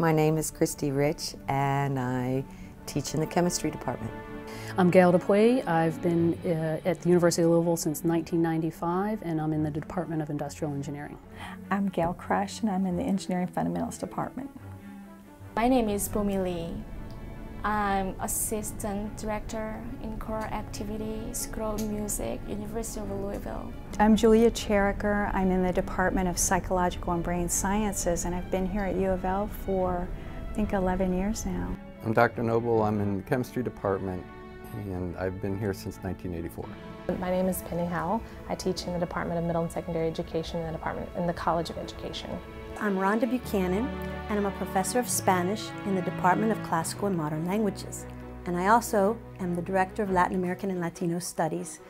My name is Christy Rich and I teach in the chemistry department. I'm Gail DePuy. I've been uh, at the University of Louisville since 1995 and I'm in the Department of Industrial Engineering. I'm Gail Crush and I'm in the Engineering Fundamentals Department. My name is Bumi Lee. I'm Assistant Director in Core Activity, School Music, University of Louisville. I'm Julia Chariker. I'm in the Department of Psychological and Brain Sciences and I've been here at U of L for I think 11 years now. I'm Dr. Noble. I'm in the chemistry department and I've been here since 1984. My name is Penny Howell. I teach in the Department of Middle and Secondary Education in the Department in the College of Education. I'm Rhonda Buchanan, and I'm a professor of Spanish in the Department of Classical and Modern Languages. And I also am the Director of Latin American and Latino Studies.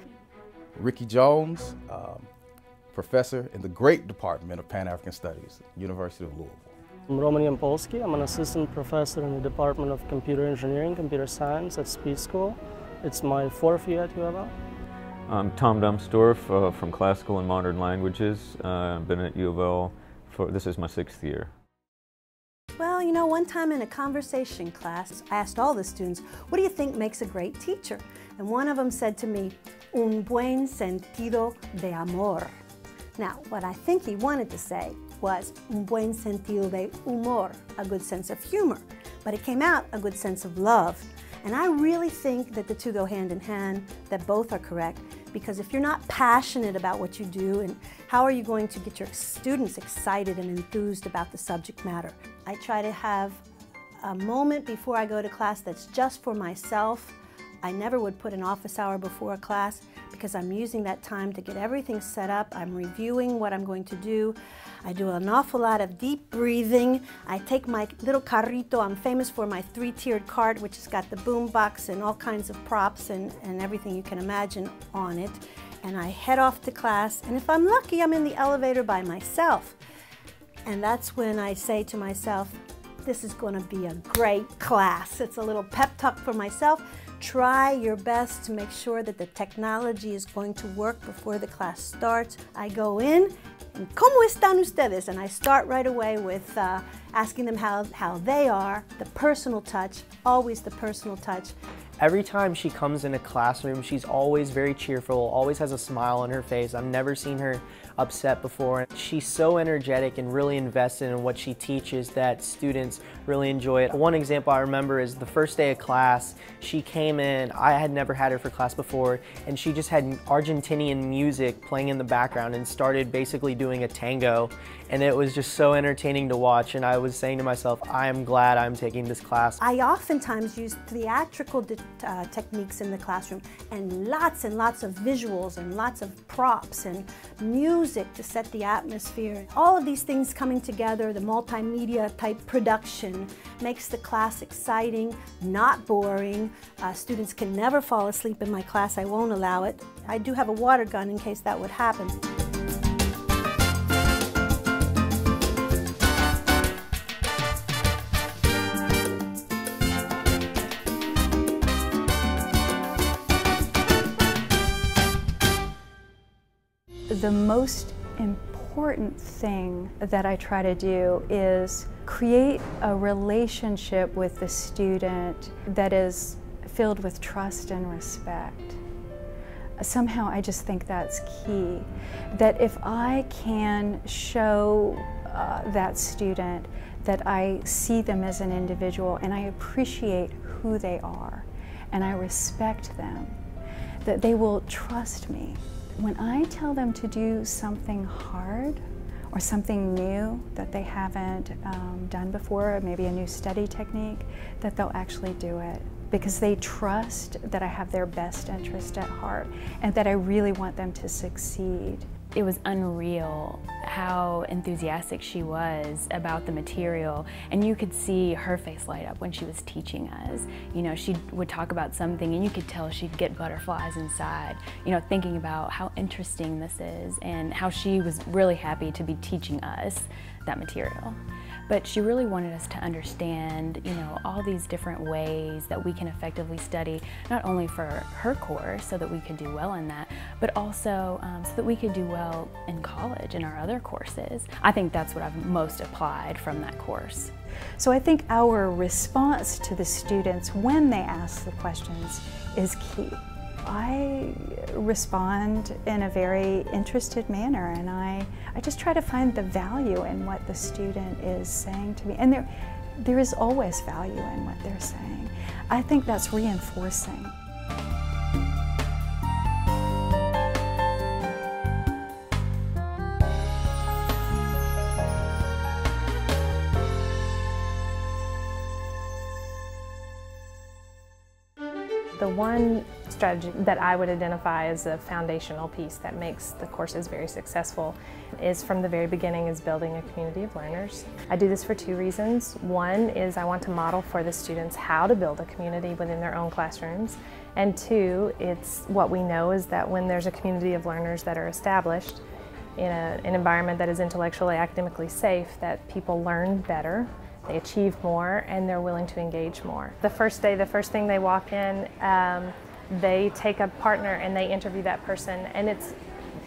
Ricky Jones, um, professor in the great Department of Pan-African Studies, University of Louisville. I'm Roman Yampolskiy. I'm an assistant professor in the Department of Computer Engineering, Computer Science at Speed School. It's my fourth year at UofL. I'm Tom Dumsdorf uh, from Classical and Modern Languages. Uh, I've been at U of L for, this is my sixth year. Well, you know, one time in a conversation class, I asked all the students, what do you think makes a great teacher? And one of them said to me, un buen sentido de amor. Now, what I think he wanted to say was un buen sentido de humor, a good sense of humor. But it came out a good sense of love. And I really think that the two go hand in hand, that both are correct, because if you're not passionate about what you do, and how are you going to get your students excited and enthused about the subject matter? I try to have a moment before I go to class that's just for myself. I never would put an office hour before a class because I'm using that time to get everything set up. I'm reviewing what I'm going to do. I do an awful lot of deep breathing. I take my little carrito. I'm famous for my three-tiered cart, which has got the boom box and all kinds of props and, and everything you can imagine on it. And I head off to class. And if I'm lucky, I'm in the elevator by myself. And that's when I say to myself, this is going to be a great class. It's a little pep talk for myself. Try your best to make sure that the technology is going to work before the class starts. I go in and ¿Cómo están ustedes? And I start right away with uh, asking them how, how they are, the personal touch, always the personal touch. Every time she comes in a classroom, she's always very cheerful, always has a smile on her face. I've never seen her upset before. She's so energetic and really invested in what she teaches that students really enjoy it. One example I remember is the first day of class, she came in, I had never had her for class before, and she just had Argentinian music playing in the background and started basically doing a tango. And it was just so entertaining to watch, and I was saying to myself, I am glad I'm taking this class. I oftentimes use theatrical uh, techniques in the classroom and lots and lots of visuals and lots of props and music to set the atmosphere. All of these things coming together, the multimedia type production makes the class exciting, not boring. Uh, students can never fall asleep in my class. I won't allow it. I do have a water gun in case that would happen. The most important thing that I try to do is create a relationship with the student that is filled with trust and respect. Somehow I just think that's key. That if I can show uh, that student that I see them as an individual and I appreciate who they are and I respect them, that they will trust me. When I tell them to do something hard or something new that they haven't um, done before, maybe a new study technique, that they'll actually do it because they trust that I have their best interest at heart and that I really want them to succeed. It was unreal how enthusiastic she was about the material and you could see her face light up when she was teaching us. You know, she would talk about something and you could tell she'd get butterflies inside, you know, thinking about how interesting this is and how she was really happy to be teaching us that material. But she really wanted us to understand, you know, all these different ways that we can effectively study, not only for her course so that we could do well in that, but also um, so that we could do well in college in our other courses. I think that's what I've most applied from that course. So I think our response to the students when they ask the questions is key. I respond in a very interested manner and I, I just try to find the value in what the student is saying to me. And there, there is always value in what they're saying. I think that's reinforcing. Strategy that I would identify as a foundational piece that makes the courses very successful is from the very beginning is building a community of learners. I do this for two reasons. One is I want to model for the students how to build a community within their own classrooms. And two, it's what we know is that when there's a community of learners that are established in a, an environment that is intellectually, academically safe, that people learn better they achieve more and they're willing to engage more. The first day, the first thing they walk in, um, they take a partner and they interview that person and it's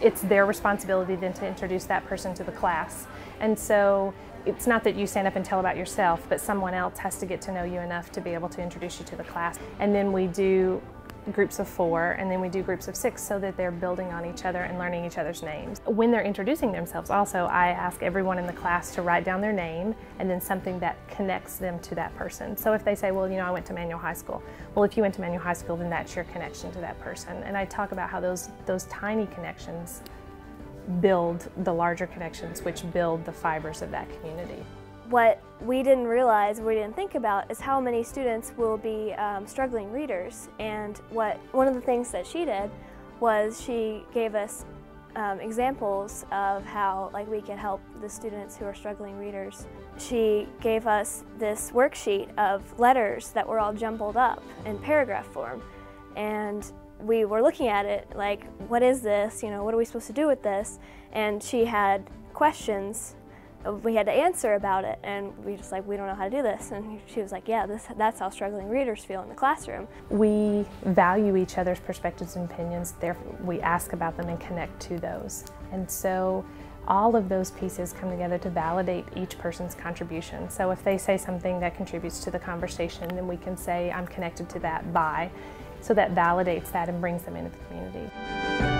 it's their responsibility then to introduce that person to the class. And so it's not that you stand up and tell about yourself, but someone else has to get to know you enough to be able to introduce you to the class. And then we do groups of four and then we do groups of six so that they're building on each other and learning each other's names. When they're introducing themselves also I ask everyone in the class to write down their name and then something that connects them to that person. So if they say well you know I went to Manual High School, well if you went to Manual High School then that's your connection to that person and I talk about how those, those tiny connections build the larger connections which build the fibers of that community. What we didn't realize, we didn't think about, is how many students will be um, struggling readers. And what one of the things that she did was she gave us um, examples of how like we can help the students who are struggling readers. She gave us this worksheet of letters that were all jumbled up in paragraph form. And we were looking at it like, what is this? You know, what are we supposed to do with this? And she had questions we had to answer about it and we just like we don't know how to do this. And she was like yeah this that's how struggling readers feel in the classroom. We value each other's perspectives and opinions therefore we ask about them and connect to those. And so all of those pieces come together to validate each person's contribution. So if they say something that contributes to the conversation then we can say i'm connected to that by so that validates that and brings them into the community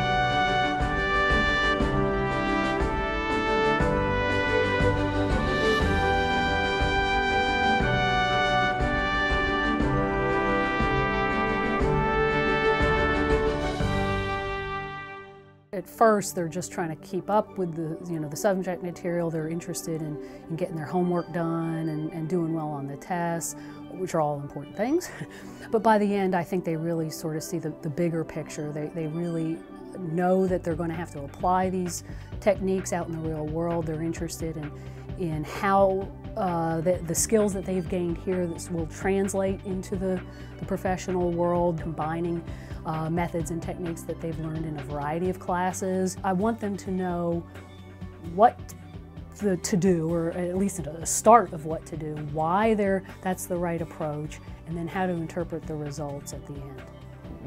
At first, they're just trying to keep up with the, you know, the subject material. They're interested in, in getting their homework done and, and doing well on the tests, which are all important things. but by the end, I think they really sort of see the, the bigger picture. They, they really know that they're going to have to apply these techniques out in the real world. They're interested in, in how uh, the, the, skills that they've gained here will translate into the, the professional world, combining uh, methods and techniques that they've learned in a variety of classes. I want them to know what the, to do, or at least a start of what to do, why they're, that's the right approach, and then how to interpret the results at the end.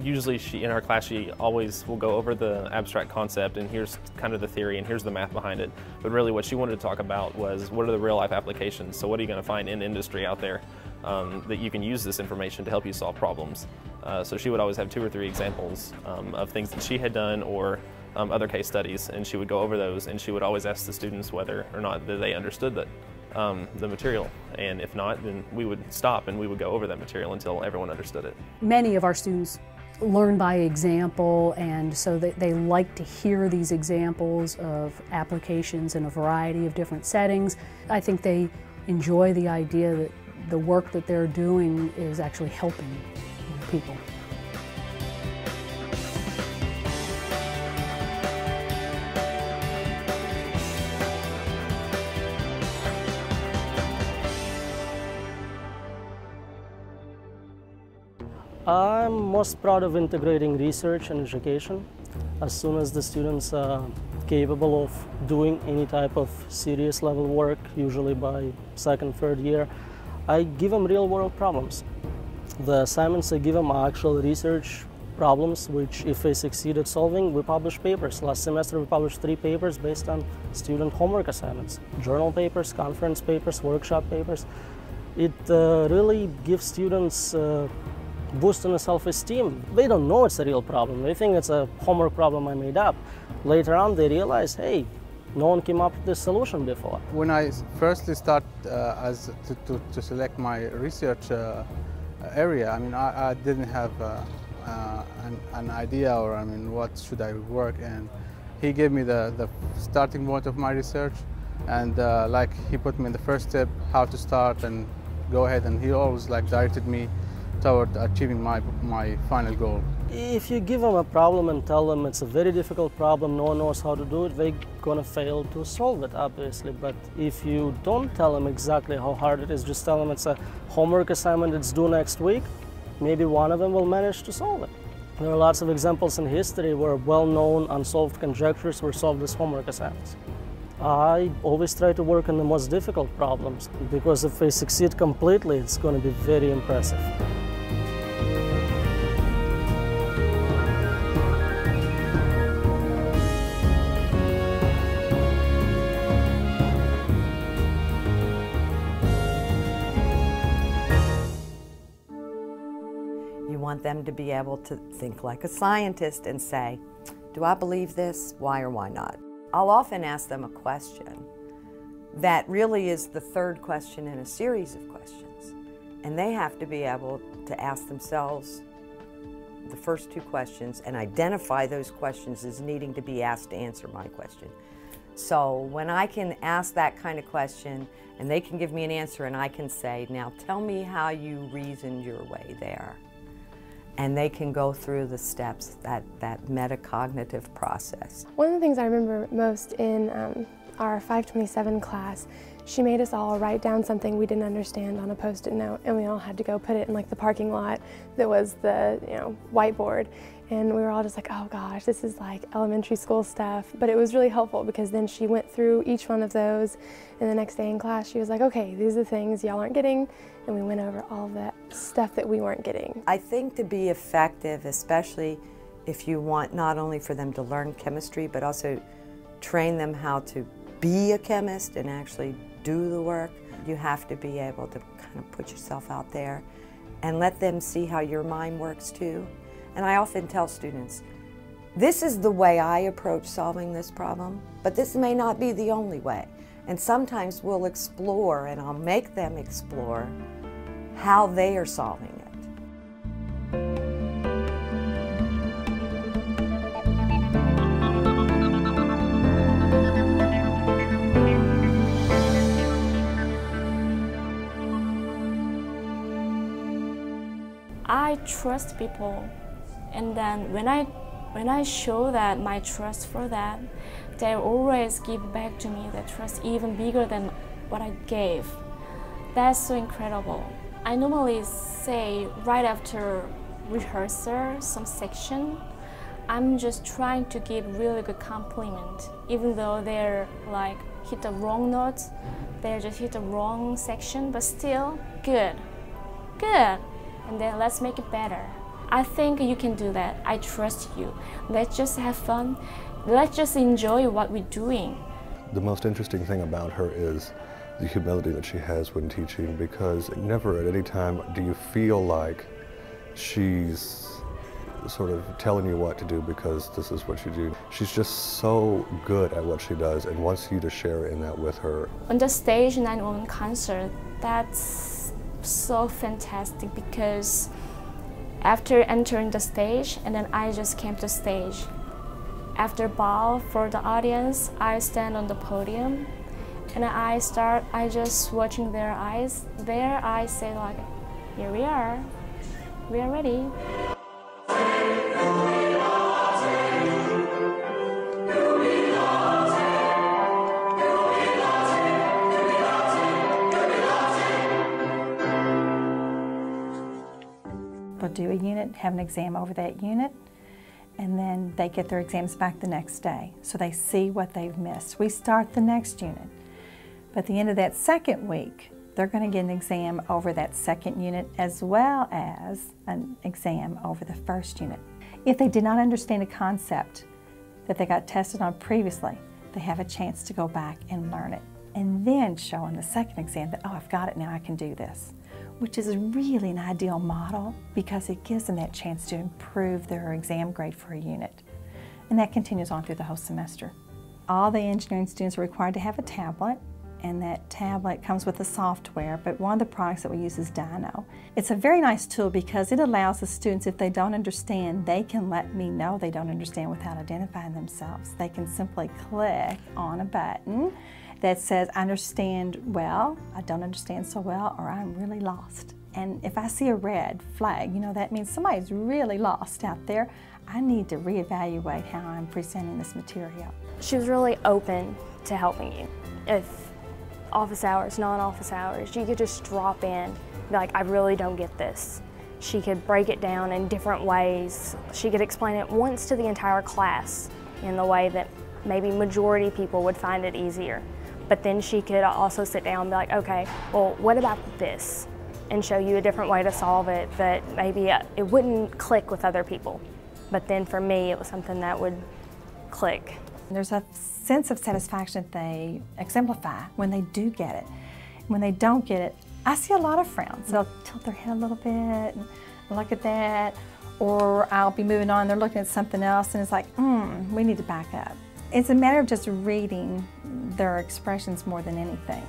Usually she, in our class she always will go over the abstract concept and here's kind of the theory and here's the math behind it. But really what she wanted to talk about was what are the real life applications? So what are you going to find in industry out there um, that you can use this information to help you solve problems? Uh, so she would always have two or three examples um, of things that she had done or um, other case studies, and she would go over those, and she would always ask the students whether or not they understood that, um, the material. And if not, then we would stop and we would go over that material until everyone understood it. Many of our students learn by example, and so they, they like to hear these examples of applications in a variety of different settings. I think they enjoy the idea that the work that they're doing is actually helping people. I'm most proud of integrating research and education. As soon as the students are capable of doing any type of serious level work, usually by second, third year, I give them real world problems. The assignments I give them are actual research problems which if they succeed at solving, we publish papers. Last semester we published three papers based on student homework assignments. Journal papers, conference papers, workshop papers. It uh, really gives students uh, boost in self-esteem. They don't know it's a real problem. They think it's a homework problem I made up. Later on they realize, hey, no one came up with this solution before. When I firstly start uh, as to, to, to, select my research uh, area, I mean, I, I didn't have uh, uh, an, an, idea or I mean, what should I work in. He gave me the, the starting point of my research and uh, like he put me in the first step, how to start and go ahead and he always like directed me toward achieving my, my final goal. If you give them a problem and tell them it's a very difficult problem, no one knows how to do it, they're gonna fail to solve it, obviously. But if you don't tell them exactly how hard it is, just tell them it's a homework assignment that's due next week, maybe one of them will manage to solve it. There are lots of examples in history where well-known unsolved conjectures were solved as homework assignments. I always try to work on the most difficult problems because if they succeed completely, it's going to be very impressive. You want them to be able to think like a scientist and say, do I believe this? Why or why not? I'll often ask them a question that really is the third question in a series of questions. And they have to be able to ask themselves the first two questions and identify those questions as needing to be asked to answer my question. So when I can ask that kind of question and they can give me an answer and I can say, now tell me how you reasoned your way there. And they can go through the steps, that, that metacognitive process. One of the things I remember most in um, our 527 class, she made us all write down something we didn't understand on a post-it note and we all had to go put it in like the parking lot that was the you know whiteboard and we were all just like oh gosh this is like elementary school stuff but it was really helpful because then she went through each one of those and the next day in class she was like okay these are the things y'all aren't getting and we went over all that stuff that we weren't getting. I think to be effective especially if you want not only for them to learn chemistry but also train them how to be a chemist and actually do the work, you have to be able to kind of put yourself out there and let them see how your mind works too. And I often tell students, this is the way I approach solving this problem, but this may not be the only way. And sometimes we'll explore, and I'll make them explore, how they are solving it. Trust people, and then when I when I show that my trust for that, they always give back to me that trust even bigger than what I gave. That's so incredible. I normally say right after rehearsal, some section, I'm just trying to give really good compliment, even though they're like hit the wrong notes, they just hit the wrong section, but still good, good and then let's make it better. I think you can do that. I trust you. Let's just have fun. Let's just enjoy what we're doing. The most interesting thing about her is the humility that she has when teaching because never at any time do you feel like she's sort of telling you what to do because this is what you do. She's just so good at what she does and wants you to share in that with her. On the stage 911 concert, that's so fantastic because after entering the stage and then I just came to stage. After bow for the audience, I stand on the podium and I start, I just watching their eyes. There I say like, here we are, we are ready. Do a unit, have an exam over that unit, and then they get their exams back the next day. So they see what they've missed. We start the next unit. But at the end of that second week, they're going to get an exam over that second unit as well as an exam over the first unit. If they did not understand a concept that they got tested on previously, they have a chance to go back and learn it. And then show on the second exam that, oh, I've got it now, I can do this. Which is really an ideal model because it gives them that chance to improve their exam grade for a unit. And that continues on through the whole semester. All the engineering students are required to have a tablet and that tablet comes with the software, but one of the products that we use is DyKnow. It's a very nice tool because it allows the students, if they don't understand, they can let me know they don't understand without identifying themselves. They can simply click on a button that says, I understand well, I don't understand so well, or I'm really lost. And if I see a red flag, you know, that means somebody's really lost out there. I need to reevaluate how I'm presenting this material. She was really open to helping you. If office hours, non-office hours, you could just drop in, like, I really don't get this. She could break it down in different ways. She could explain it once to the entire class in the way that maybe majority people would find it easier. But then she could also sit down and be like, okay, well, what about this? And show you a different way to solve it that maybe it wouldn't click with other people. But then for me, it was something that would click. There's a sense of satisfaction that they exemplify when they do get it. When they don't get it, I see a lot of frowns. They'll tilt their head a little bit and look at that, or I'll be moving on, they're looking at something else, and it's like, hmm, we need to back up. It's a matter of just reading their expressions more than anything.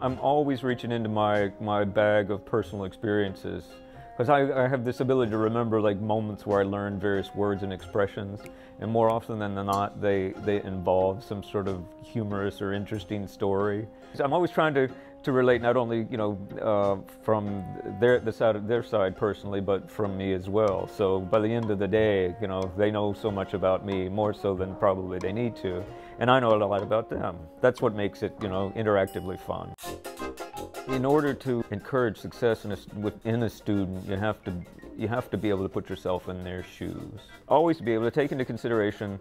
I'm always reaching into my, my bag of personal experiences because I, I, have this ability to remember like moments where I learned various words and expressions and more often than not they, they involve some sort of humorous or interesting story. I'm always trying to, to relate not only you know uh, from their the side of their side personally but from me as well. So by the end of the day you know they know so much about me more so than probably they need to and I know a lot about them. That's what makes it, you know, interactively fun. In order to encourage success in a, within a student, you have to you have to be able to put yourself in their shoes. Always be able to take into consideration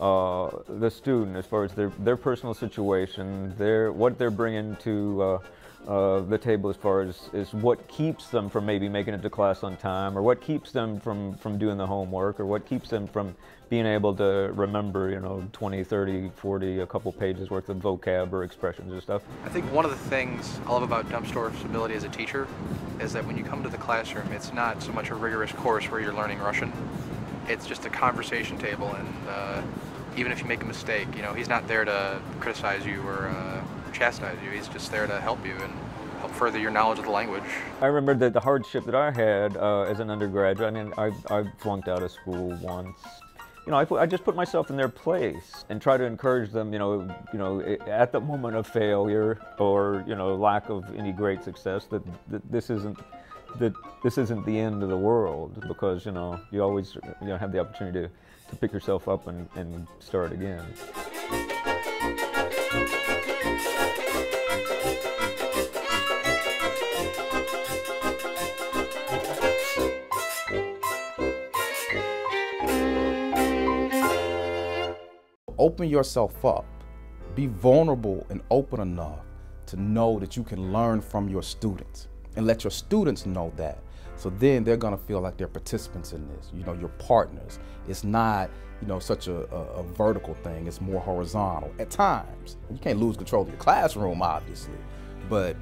uh, the student as far as their their personal situation, their what they're bringing to uh, uh, the table as far as is what keeps them from maybe making it to class on time or what keeps them from, from doing the homework or what keeps them from being able to remember, you know, 20, 30, 40, a couple pages worth of vocab or expressions or stuff. I think one of the things I love about Dumpsdorf's ability as a teacher is that when you come to the classroom, it's not so much a rigorous course where you're learning Russian. It's just a conversation table and uh, even if you make a mistake, you know, he's not there to criticize you or uh, chastise you. He's just there to help you and help further your knowledge of the language. I remember that the hardship that I had uh, as an undergraduate, I mean, I, I flunked out of school once. You know, I, put, I just put myself in their place and try to encourage them, you know, you know, at the moment of failure or, you know, lack of any great success that, that this isn't that this isn't the end of the world because, you know, you always you know, have the opportunity to, to pick yourself up and, and start again. Open yourself up. Be vulnerable and open enough to know that you can learn from your students and let your students know that. So then they're gonna feel like they're participants in this, you know, your partners. It's not, you know, such a, a, a, vertical thing, it's more horizontal at times. You can't lose control of your classroom, obviously, but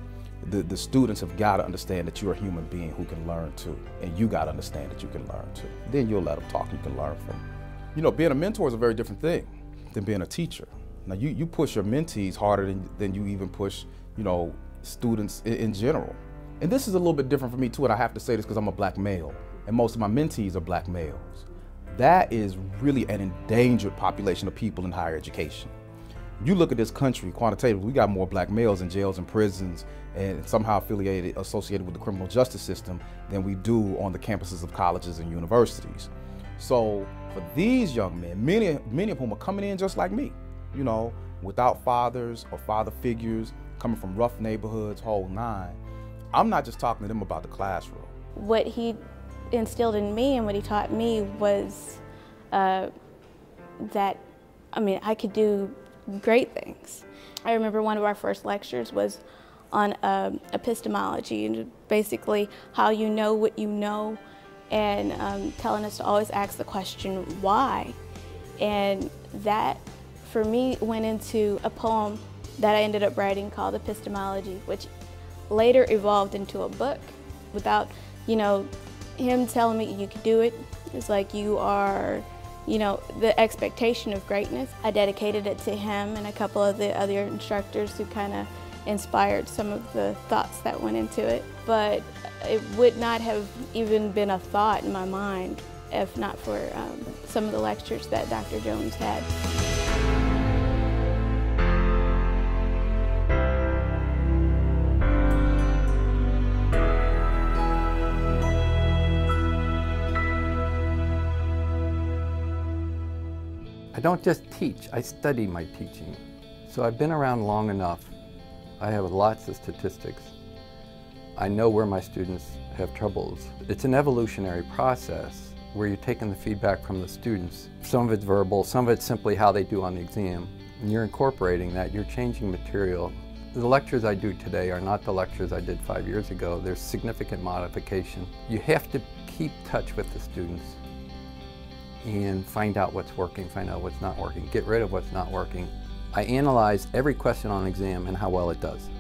the, the students have got to understand that you're a human being who can learn too, and you got to understand that you can learn too. Then you'll let them talk, you can learn from them. You know, being a mentor is a very different thing than being a teacher. Now you, you push your mentees harder than, than you even push, you know, students in, in general. And this is a little bit different for me too, and I have to say this because I'm a black male, and most of my mentees are black males. That is really an endangered population of people in higher education. You look at this country quantitatively, we got more black males in jails and prisons and somehow affiliated, associated with the criminal justice system than we do on the campuses of colleges and universities. So for these young men, many, many of whom are coming in just like me, you know, without fathers or father figures, coming from rough neighborhoods, whole nine, I'm not just talking to them about the classroom. What he instilled in me and what he taught me was uh, that I mean, I could do great things. I remember one of our first lectures was on um, epistemology and basically how you know what you know and um, telling us to always ask the question why. And that for me went into a poem that I ended up writing called Epistemology, which later evolved into a book without, you know, him telling me you could do it. It's like you are, you know, the expectation of greatness. I dedicated it to him and a couple of the other instructors who kind of inspired some of the thoughts that went into it. But it would not have even been a thought in my mind if not for um, some of the lectures that Dr. Jones had. I don't just teach, I study my teaching. So I've been around long enough. I have lots of statistics. I know where my students have troubles. It's an evolutionary process where you're taking the feedback from the students. Some of it's verbal, some of it's simply how they do on the exam. And you're incorporating that, you're changing material. The lectures I do today are not the lectures I did five years ago. There's significant modification. You have to keep touch with the students and find out what's working, find out what's not working, get rid of what's not working. I analyze every question on exam and how well it does.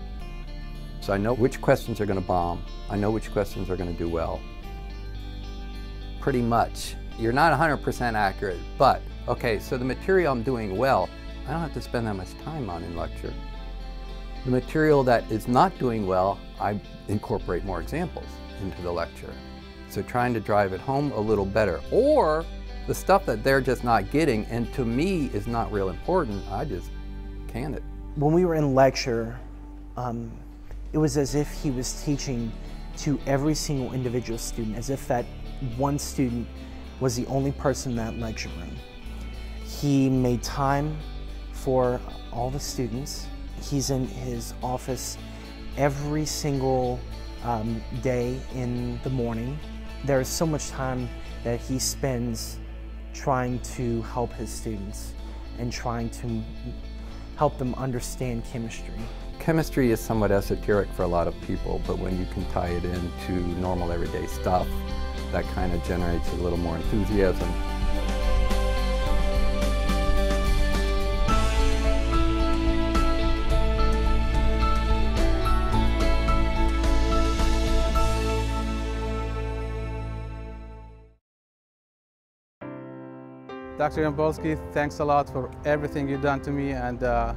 So I know which questions are going to bomb, I know which questions are going to do well. Pretty much. You're not 100% accurate, but okay, so the material I'm doing well, I don't have to spend that much time on in lecture. The material that is not doing well, I incorporate more examples into the lecture. So trying to drive it home a little better. Or the stuff that they're just not getting and to me is not real important, I just can it. When we were in lecture, um, it was as if he was teaching to every single individual student, as if that one student was the only person in that lecture room. He made time for all the students. He's in his office every single um, day in the morning. There is so much time that he spends trying to help his students and trying to help them understand chemistry. Chemistry is somewhat esoteric for a lot of people, but when you can tie it into normal everyday stuff, that kind of generates a little more enthusiasm. Dr. Yampolskiy, thanks a lot for everything you've done to me and uh,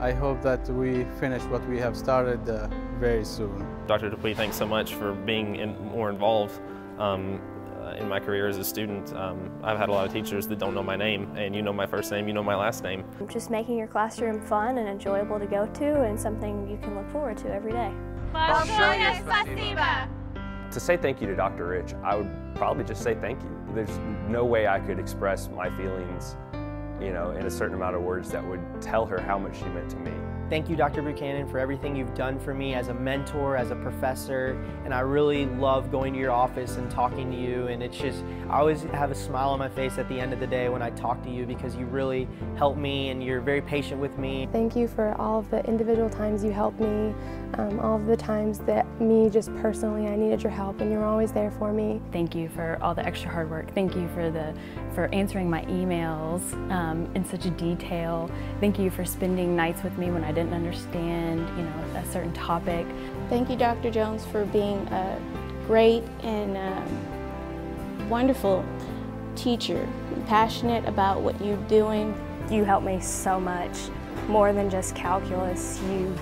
I hope that we finish what we have started uh, very soon. Dr. DePuy, thanks so much for being in, more involved um, uh, in my career as a student. Um, I've had a lot of teachers that don't know my name and you know my first name, you know my last name. Just making your classroom fun and enjoyable to go to and something you can look forward to every day. To say thank you to Dr. Rich, I would probably just say thank you. There's no way I could express my feelings, you know, in a certain amount of words that would tell her how much she meant to me. Thank you, Dr. Buchanan, for everything you've done for me as a mentor, as a professor, and I really love going to your office and talking to you, and it's just, I always have a smile on my face at the end of the day when I talk to you because you really help me and you're very patient with me. Thank you for all of the individual times you helped me, um, all of the times that me just personally, I needed your help, and you're always there for me. Thank you for all the extra hard work. Thank you for the for answering my emails um, in such detail. Thank you for spending nights with me when I didn't understand, you know, a certain topic. Thank you, Dr. Jones, for being a great and um, wonderful teacher, passionate about what you're doing. You helped me so much, more than just calculus. You,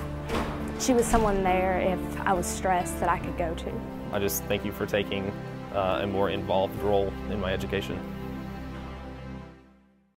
she was someone there if I was stressed that I could go to. I just thank you for taking uh, a more involved role in my education.